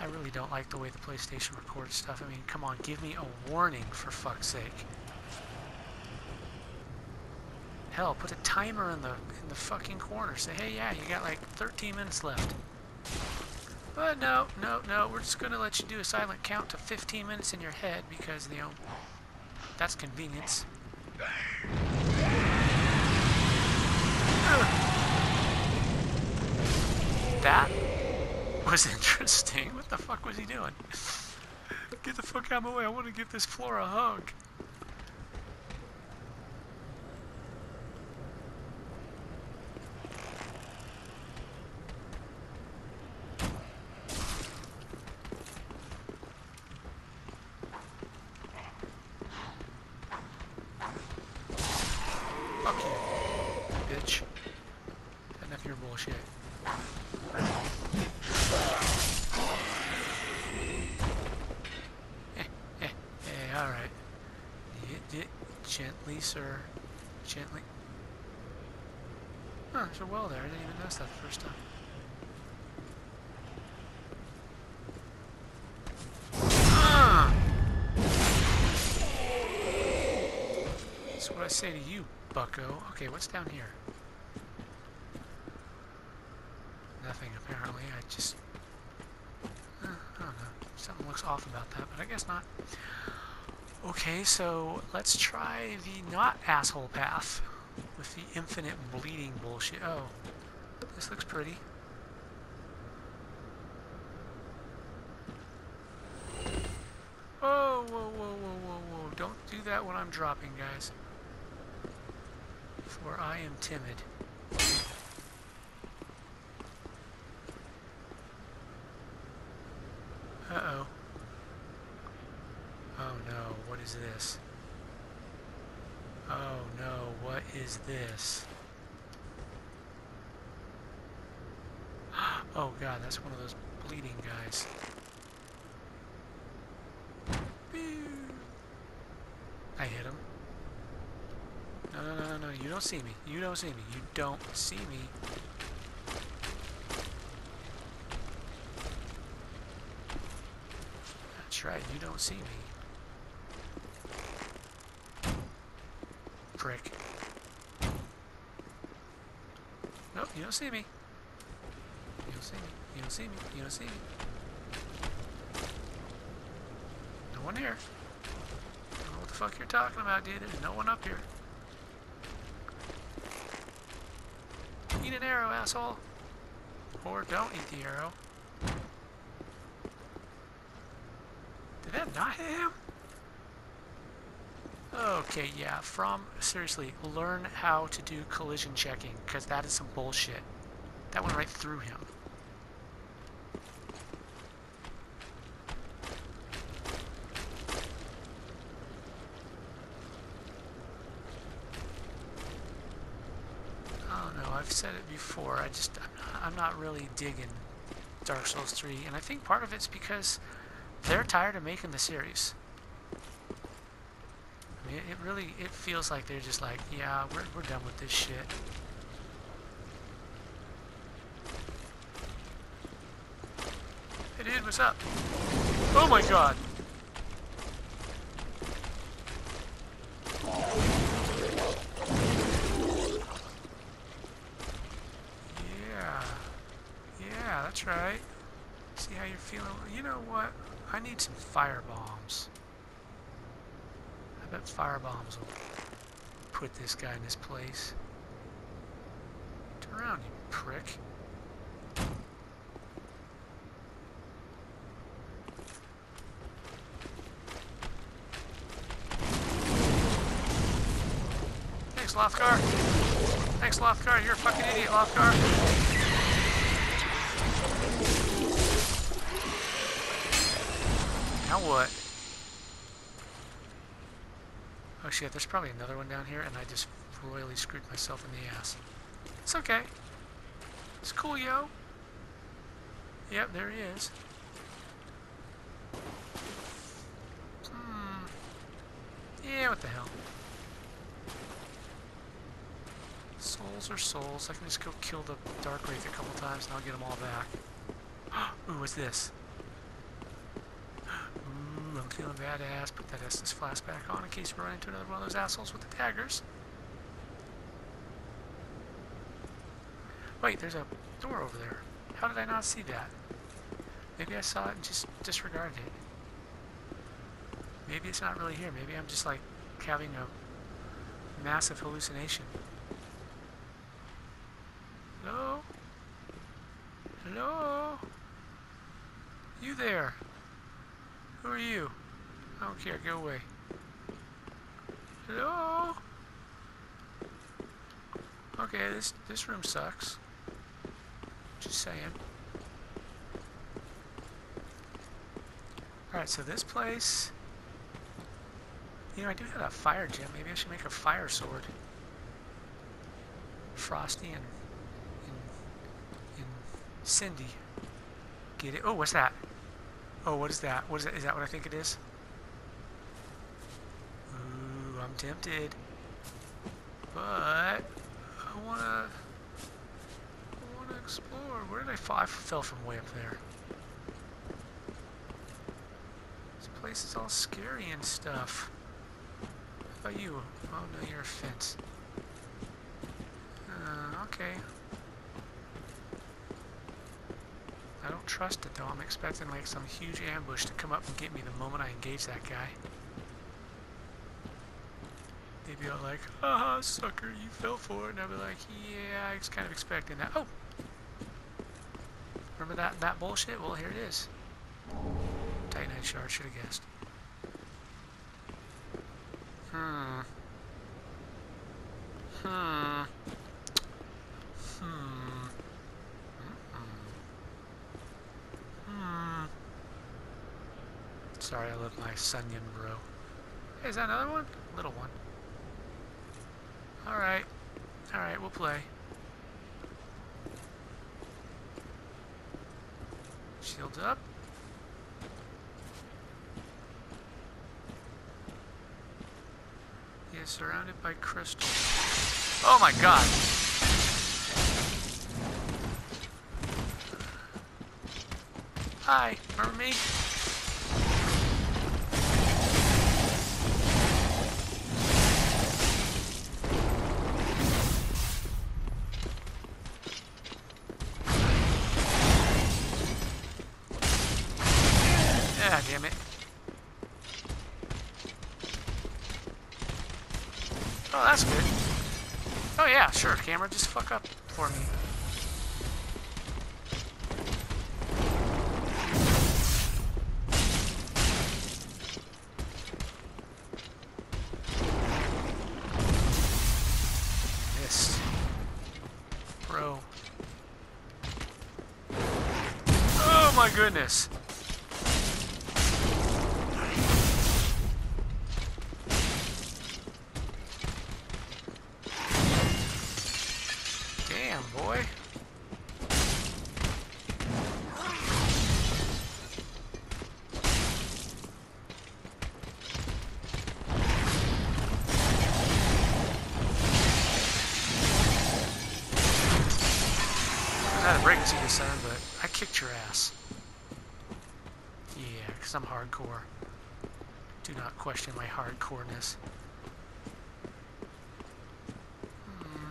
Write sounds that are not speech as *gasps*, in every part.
I really don't like the way the PlayStation records stuff. I mean, come on, give me a warning for fuck's sake. Hell, put a timer in the in the fucking corner. Say, hey, yeah, you got like 13 minutes left. But no, no, no, we're just gonna let you do a silent count to 15 minutes in your head because, you know, that's convenience. That was *laughs* interesting. What the fuck was he doing? Get the fuck out of my way. I want to give this floor a hug. Fuck you, bitch. Enough of your bullshit. Gently, sir. Gently. Huh, there's a well there. I didn't even notice that the first time. Ah! That's what I say to you, bucko. Okay, what's down here? Nothing, apparently. I just... uh, I don't know. Something looks off about that, but I guess not. Okay, so let's try the not asshole path with the infinite bleeding bullshit. Oh, this looks pretty. Whoa, whoa, whoa, whoa, whoa, whoa. Don't do that when I'm dropping, guys. For I am timid. Uh-oh. Oh no, what is this? Oh no, what is this? *gasps* Oh god, that's one of those bleeding guys. I hit him. No, no, no, no, you don't see me. You don't see me. You don't see me. That's right, you don't see me. Prick. Nope, you don't see me. You don't see me. You don't see me. You don't see me. No one here. Don't know what the fuck you're talking about, dude. There's no one up here. Eat an arrow, asshole. Or don't eat the arrow. Did that not hit him? Okay, yeah, from, seriously, learn how to do collision checking, because that is some bullshit. That went right through him. I don't know, I've said it before, I just, I'm not, really digging Dark Souls 3, and I think part of it's because they're tired of making the series. I mean, it really, it feels like they're just like, yeah, we're, we're done with this shit. Hey dude, what's up? Oh my god! Yeah. Yeah, that's right. See how you're feeling? You know what? I need some fire bombs. I bet fire bombs will put this guy in his place. Turn around, you prick. Thanks, Lothgar. Thanks, Lothgar. You're a fucking idiot, Lothgar. Now what? Oh shit, there's probably another one down here, and I just royally screwed myself in the ass. It's okay. It's cool, yo. Yep, there he is. Hmm. Yeah, what the hell. Souls are souls. I can just go kill the Dark Wraith a couple times and I'll get them all back. *gasps* Ooh, what's this? I'm feeling badass. Put that Estus flask back on in case we run into another one of those assholes with the daggers. Wait, there's a door over there. How did I not see that? Maybe I saw it and just disregarded it. Maybe it's not really here. Maybe I'm just like having a massive hallucination. Hello? Hello? You there? Who are you? I don't care. Go away. Hello? Okay, this this room sucks. Just saying. Alright, so this place... You know, I do have a fire gem. Maybe I should make a fire sword. Frosty and, and, and Cindy. Get it? Oh, what's that? Oh, what is that? What is that? Is that what I think it is? Ooh, I'm tempted. But I wanna I wanna explore. Where did I fall? I fell from way up there. This place is all scary and stuff. How about you? Oh no, you're a fence. Uh, okay. I don't trust it though. I'm expecting like some huge ambush to come up and get me the moment I engage that guy. Be like, haha, sucker, you fell for it. And I'd be like, yeah, I was kind of expecting that. Oh! Remember that, that bullshit? Well, here it is. Titanite shard, should have guessed. Hmm. Hmm. Hmm. Hmm. Sorry, I love my Sunyan bro. Hey, is that another one? Little one. Alright. Alright, we'll play. Shield up. He is surrounded by crystals. Oh my god! Hi, remember me? Oh, yeah, sure, camera, just fuck up for me. Oh my goodness. You, son, but I kicked your ass. Yeah, because I'm hardcore. Do not question my hardcoreness. Hmm.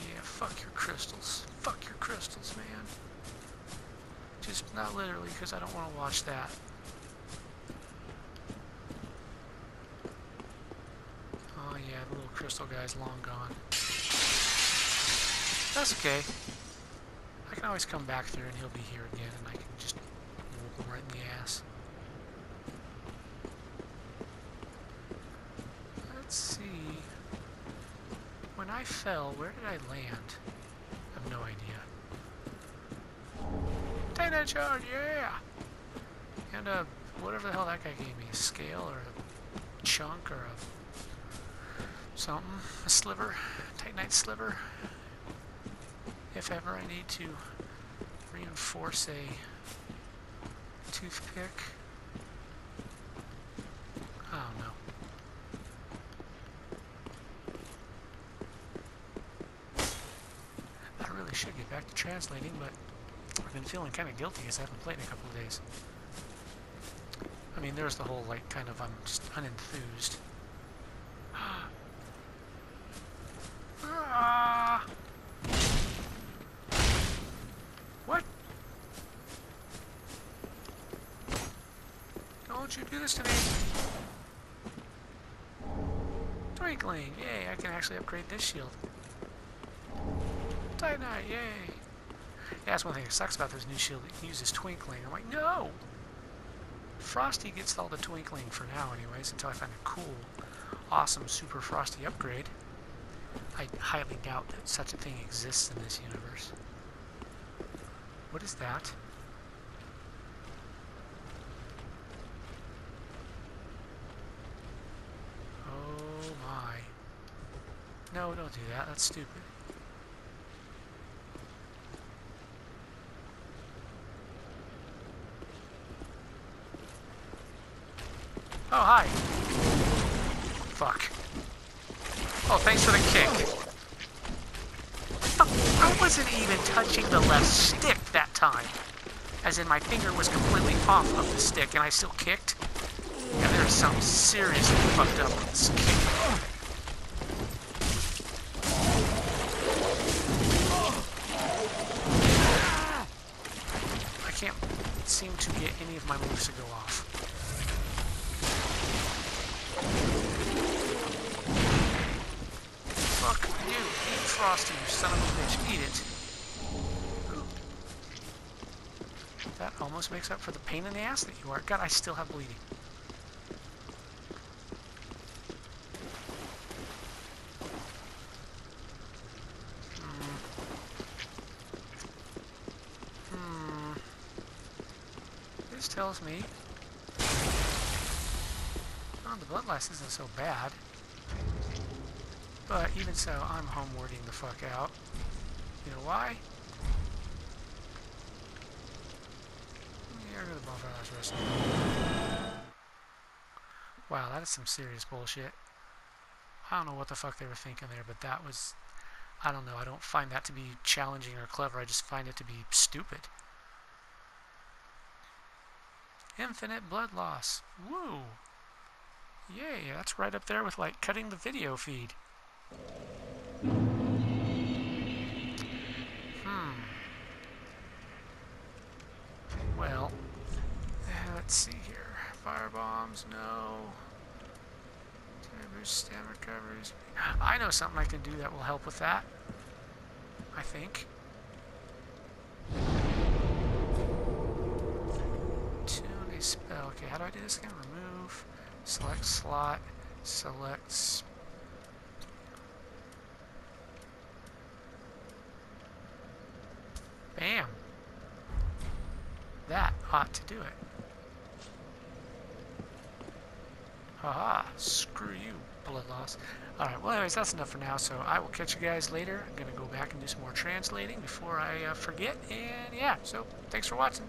Yeah, fuck your crystals. Fuck your crystals, man. Just not literally, because I don't want to watch that. Oh yeah, the little crystal guy's long gone. That's okay. I can always come back through and he'll be here again and I can just whoop him right in the ass. Let's see. When I fell, where did I land? I have no idea. Titanite shard, yeah! And uh, whatever the hell that guy gave me, a scale or a chunk or a something, a sliver, Titanite sliver. If ever I need to reinforce a toothpick. Oh, I don't know. I really should get back to translating, but I've been feeling kind of guilty because I haven't played in a couple of days. I mean, there's the whole, like, kind of, I'm just unenthused. ah! What? Do this to me. Twinkling, yay, I can actually upgrade this shield. Titanite, yay. Yeah, that's one thing that sucks about this new shield. It uses twinkling. I'm like, no! Frosty gets all the twinkling for now anyways, until I find a cool, awesome Super Frosty upgrade. I highly doubt that such a thing exists in this universe. What is that? Oh my. No, don't do that. That's stupid. Oh, hi. Fuck. Oh, thanks for the kick. I wasn't even touching the left stick that time. As in, my finger was completely off of the stick, and I still kicked. Yeah, there's something seriously fucked up with this kick. Any of my moves to go off. Fuck you. Eat Frosty, you son of a bitch. Eat it. That almost makes up for the pain in the ass that you are. God, I still have bleeding. Hmm. Hmm. Tells me... Oh, the blood loss isn't so bad. But even so, I'm homewarding the fuck out. You know why? The bonfire rest. Wow, that is some serious bullshit. I don't know what the fuck they were thinking there, but that was... I don't know, I don't find that to be challenging or clever, I just find it to be stupid. Infinite blood loss. Woo! Yay, that's right up there with like cutting the video feed. Hmm. Well, let's see here. Fire bombs, no. Boost stamina. I know something I can do that will help with that. I think. Spell. Okay, how do I do this again? Remove, select slot, select Bam! That ought to do it. Haha, screw you, blood loss. Alright, well anyways, that's enough for now, so I will catch you guys later. I'm going to go back and do some more translating before I uh, forget, and yeah, so thanks for watching.